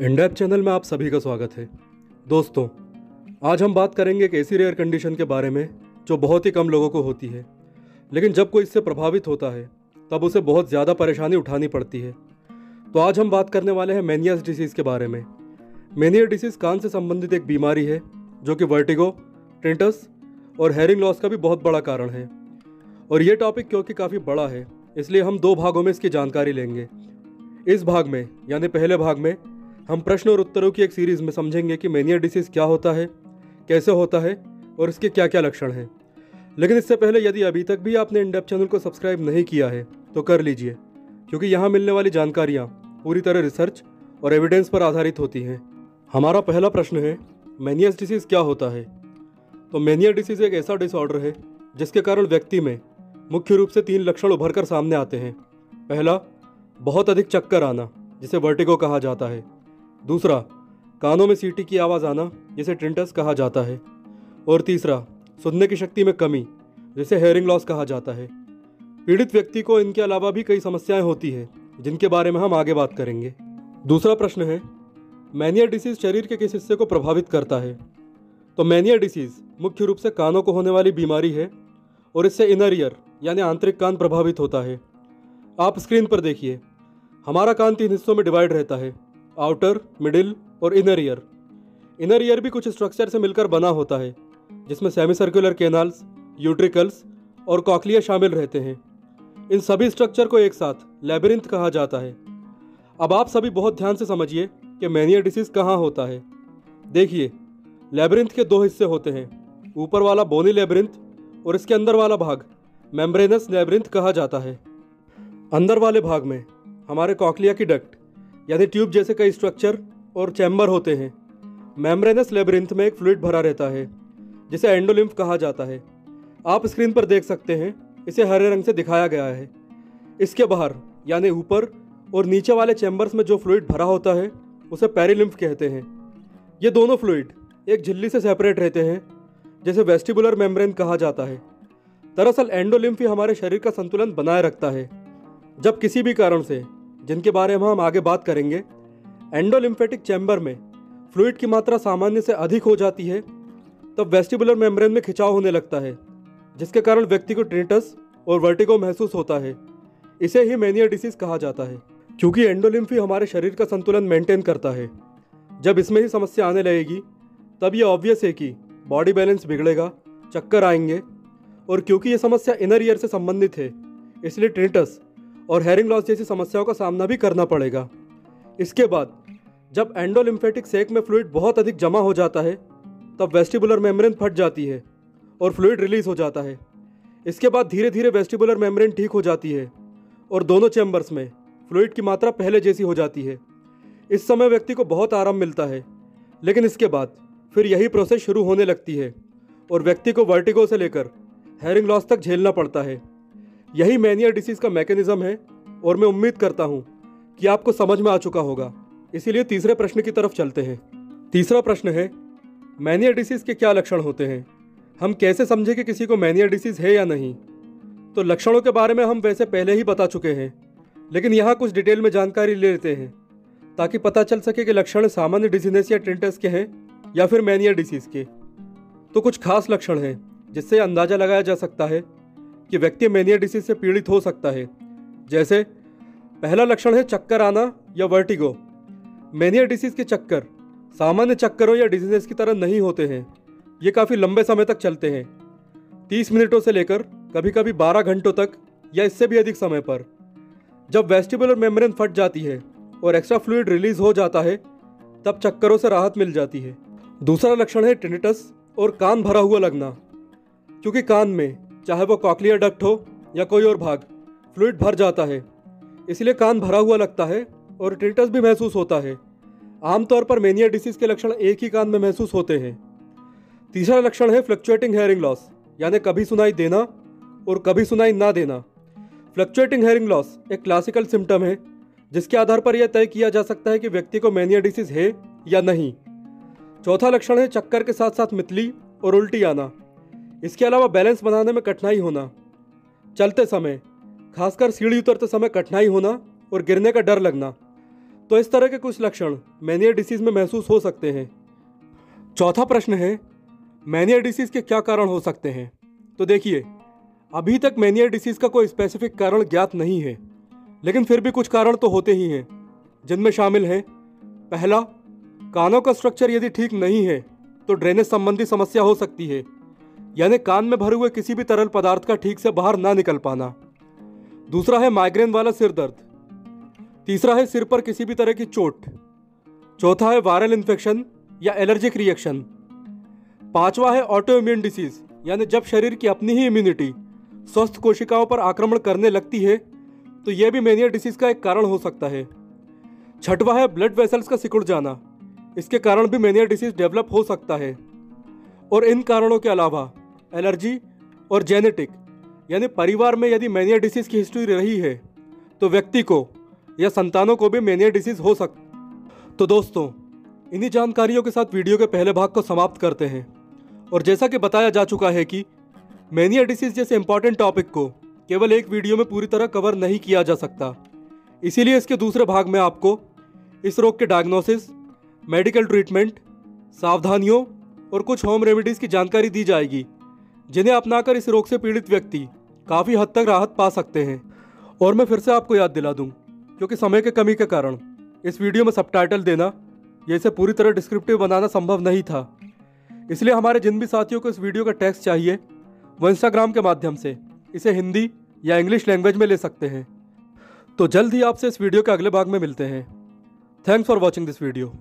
इंडेप channel में आप सभी का स्वागत है। दोस्तों, आज हम बात करेंगे एक ऐसी रेयर कंडीशन के बारे में, जो बहुत ही कम लोगों को होती है। लेकिन जब कोई इससे प्रभावित होता है, तब उसे बहुत ज़्यादा परेशानी उठानी पड़ती है। तो आज हम बात करने वाले हैं मैनियस डिसीज़ के बारे में। मैनियर डिसीज़ कान से संबंधित एक बीमारी है, जो कि वर्टिगो टेंटस और हेयरिंग लॉस का भी बहुत बड़ा कारण है। और ये टॉपिक क्योंकि काफ़ी बड़ा है, इसलिए हम दो भागों में इसकी जानकारी लेंगे। इस भाग में, यानी पहले भाग में हम प्रश्न और उत्तरों की एक सीरीज़ में समझेंगे कि मैनियर डिसीज़ क्या होता है, कैसे होता है और इसके क्या क्या लक्षण हैं। लेकिन इससे पहले यदि अभी तक भी आपने इंडेप चैनल को सब्सक्राइब नहीं किया है तो कर लीजिए, क्योंकि यहाँ मिलने वाली जानकारियाँ पूरी तरह रिसर्च और एविडेंस पर आधारित होती हैं। हमारा पहला प्रश्न है मैनियस डिसीज़ क्या होता है? तो मैनियर डिसीज़ एक ऐसा डिसऑर्डर है, जिसके कारण व्यक्ति में मुख्य रूप से तीन लक्षण उभर कर सामने आते हैं। पहला, बहुत अधिक चक्कर आना, जिसे वर्टिगो कहा जाता है। दूसरा, कानों में सीटी की आवाज़ आना, जिसे ट्रिंटस कहा जाता है। और तीसरा, सुनने की शक्ति में कमी, जिसे हेयरिंग लॉस कहा जाता है। पीड़ित व्यक्ति को इनके अलावा भी कई समस्याएँ होती हैं, जिनके बारे में हम आगे बात करेंगे। दूसरा प्रश्न है मैनियर डिसीज शरीर के किस हिस्से को प्रभावित करता है? तो मैनियर डिसीज मुख्य रूप से कानों को होने वाली बीमारी है, और इससे इनर ईयर यानी आंतरिक कान प्रभावित होता है। आप स्क्रीन पर देखिए, हमारा कान तीन हिस्सों में डिवाइड रहता है। आउटर, मिडिल और इनर ईयर। इनर ईयर भी कुछ स्ट्रक्चर से मिलकर बना होता है, जिसमें सेमी सर्कुलर केनाल्स, यूट्रिकल्स और कॉकलिया शामिल रहते हैं। इन सभी स्ट्रक्चर को एक साथ लेबरिंथ कहा जाता है। अब आप सभी बहुत ध्यान से समझिए कि मैनियर डिसीज कहाँ होता है। देखिए, लेबरिंथ के दो हिस्से होते हैं, ऊपर वाला बोनी लेबरिंथ और इसके अंदर वाला भाग, मेम्ब्रेनस लेबरिंथ कहा जाता है। अंदर वाले भाग में, हमारे कॉकलिया की डक्ट यानी ट्यूब जैसे कई स्ट्रक्चर और चैम्बर होते हैं। मेम्ब्रेनस लेबरिंथ में एक फ्लूड भरा रहता है, जिसे एंडोलिम्फ कहा जाता है। आप स्क्रीन पर देख सकते हैं, इसे हरे रंग से दिखाया गया है। इसके बाहर, यानी ऊपर और नीचे वाले चैम्बर्स में जो फ्लूड भरा होता है, उसे पेरिलिम्फ कहते हैं। ये दोनों फ्लूड एक झिल्ली से सेपरेट रहते हैं, जैसे वेस्टिबुलर मेम्ब्रेन कहा जाता है। दरअसल एंडोलिम्फ ही हमारे शरीर का संतुलन बनाए रखता है, जब किसी भी कारण से। जिनके बारे में हम आगे बात करेंगे, एंडोलिम्फेटिक चैम्बर में फ्लूइड की मात्रा सामान्य से अधिक हो जाती है, तब वेस्टिबुलर मेम्ब्रेन में खिंचाव होने लगता है, जिसके कारण व्यक्ति को ट्रिटस और वर्टिगो महसूस होता है। इसे ही मैनियर डिसीज कहा जाता है, क्योंकि एंडोलिम्फी हमारे शरीर का संतुलन मेंटेन करता है। जब इसमें ही समस्या आने लगेगी, तब ये ऑब्वियस है कि बॉडी बैलेंस बिगड़ेगा, चक्कर आएँगे, और क्योंकि ये समस्या इनर ईयर से संबंधित है, इसलिए ट्रिटस और हेयरिंग लॉस जैसी समस्याओं का सामना भी करना पड़ेगा। इसके बाद, जब एंडोलिम्फेटिक सेक में फ्लूड बहुत अधिक जमा हो जाता है, तब वेस्टिबुलर मेम्ब्रेन फट जाती है और फ्लूइड रिलीज़ हो जाता है। इसके बाद धीरे धीरे वेस्टिबुलर मेम्ब्रेन ठीक हो जाती है और दोनों चैम्बर्स में फ्लूइड की मात्रा पहले जैसी हो जाती है। इस समय व्यक्ति को बहुत आराम मिलता है, लेकिन इसके बाद फिर यही प्रोसेस शुरू होने लगती है और व्यक्ति को वर्टिगो से लेकर हेयरिंग लॉस तक झेलना पड़ता है। यही मैनियर डिसीज का मैकेनिज्म है और मैं उम्मीद करता हूँ कि आपको समझ में आ चुका होगा। इसीलिए तीसरे प्रश्न की तरफ़ चलते हैं। तीसरा प्रश्न है, मैनियर डिसीज के क्या लक्षण होते हैं? हम कैसे समझें कि किसी को मैनियर डिसीज है या नहीं? तो लक्षणों के बारे में हम वैसे पहले ही बता चुके हैं, लेकिन यहाँ कुछ डिटेल में जानकारी ले लेते हैं, ताकि पता चल सके कि लक्षण सामान्य डिजीनेस या ट्रिंटस के हैं या फिर मैनियर डिसीज के। तो कुछ खास लक्षण हैं, जिससे अंदाज़ा लगाया जा सकता है कि व्यक्ति मेनिया डिसीज से पीड़ित हो सकता है। जैसे, पहला लक्षण है चक्कर आना या वर्टिगो। मेनिया डिसीज के चक्कर सामान्य चक्करों या डिजीनेस की तरह नहीं होते हैं। ये काफ़ी लंबे समय तक चलते हैं। तीस मिनटों से लेकर कभी कभी बारह घंटों तक या इससे भी अधिक समय पर। जब वेस्टिबुलर मेम्ब्रेन फट जाती है और एक्स्ट्रा फ्लूड रिलीज़ हो जाता है, तब चक्करों से राहत मिल जाती है। दूसरा लक्षण है टिनिटस और कान भरा हुआ लगना। क्योंकि कान में चाहे वो कॉकलियर डक्ट हो या कोई और भाग, फ्लूइड भर जाता है। इसलिए कान भरा हुआ लगता है और टिनिटस भी महसूस होता है। आमतौर पर मेनियर डिसीज के लक्षण एक ही कान में महसूस होते हैं। तीसरा लक्षण है फ्लक्चुएटिंग हेयरिंग लॉस यानी कभी सुनाई देना और कभी सुनाई ना देना। फ्लक्चुएटिंग हेयरिंग लॉस एक क्लासिकल सिम्टम है, जिसके आधार पर यह तय किया जा सकता है कि व्यक्ति को मैनियर डिसीज है या नहीं। चौथा लक्षण है चक्कर के साथ साथ मितली और उल्टी आना। इसके अलावा बैलेंस बनाने में कठिनाई होना, चलते समय, खासकर सीढ़ी उतरते समय कठिनाई होना और गिरने का डर लगना। तो इस तरह के कुछ लक्षण मैनियर डिसीज में महसूस हो सकते हैं। चौथा प्रश्न है, मैनियर डिसीज के क्या कारण हो सकते हैं? तो देखिए, अभी तक मैनियर डिसीज का कोई स्पेसिफिक कारण ज्ञात नहीं है, लेकिन फिर भी कुछ कारण तो होते ही हैं, जिनमें शामिल हैं। पहला, कानों का स्ट्रक्चर यदि ठीक नहीं है तो ड्रेनेज संबंधी समस्या हो सकती है। यानी कान में भरे हुए किसी भी तरल पदार्थ का ठीक से बाहर ना निकल पाना। दूसरा है माइग्रेन वाला सिर दर्द। तीसरा है सिर पर किसी भी तरह की चोट। चौथा है वायरल इन्फेक्शन या एलर्जिक रिएक्शन पांचवा है ऑटो इम्यून डिसीज यानी जब शरीर की अपनी ही इम्यूनिटी स्वस्थ कोशिकाओं पर आक्रमण करने लगती है तो यह भी मेनिया डिसीज का एक कारण हो सकता है। छठवा है ब्लड वेसल्स का सिकुड़ जाना। इसके कारण भी मेनिया डिसीज डेवलप हो सकता है। और इन कारणों के अलावा एलर्जी और जेनेटिक, यानी परिवार में यदि मेनिया डिसीज की हिस्ट्री रही है तो व्यक्ति को या संतानों को भी मेनिया डिसीज हो सक। तो दोस्तों, इन्हीं जानकारियों के साथ वीडियो के पहले भाग को समाप्त करते हैं। और जैसा कि बताया जा चुका है कि मेनिया डिसीज जैसे इंपॉर्टेंट टॉपिक को केवल एक वीडियो में पूरी तरह कवर नहीं किया जा सकता। इसीलिए इसके दूसरे भाग में आपको इस रोग के डायग्नोसिस, मेडिकल ट्रीटमेंट, सावधानियों और कुछ होम रेमेडीज़ की जानकारी दी जाएगी। जिन्हें अपनाकर इस रोग से पीड़ित व्यक्ति काफ़ी हद तक राहत पा सकते हैं। और मैं फिर से आपको याद दिला दूँ, क्योंकि समय के कमी के कारण इस वीडियो में सबटाइटल देना, या इसे पूरी तरह डिस्क्रिप्टिव बनाना संभव नहीं था। इसलिए हमारे जिन भी साथियों को इस वीडियो का टेक्स्ट चाहिए, वो इंस्टाग्राम के माध्यम से इसे हिंदी या इंग्लिश लैंग्वेज में ले सकते हैं। तो जल्द ही आपसे इस वीडियो के अगले भाग में मिलते हैं। Thanks for watching this video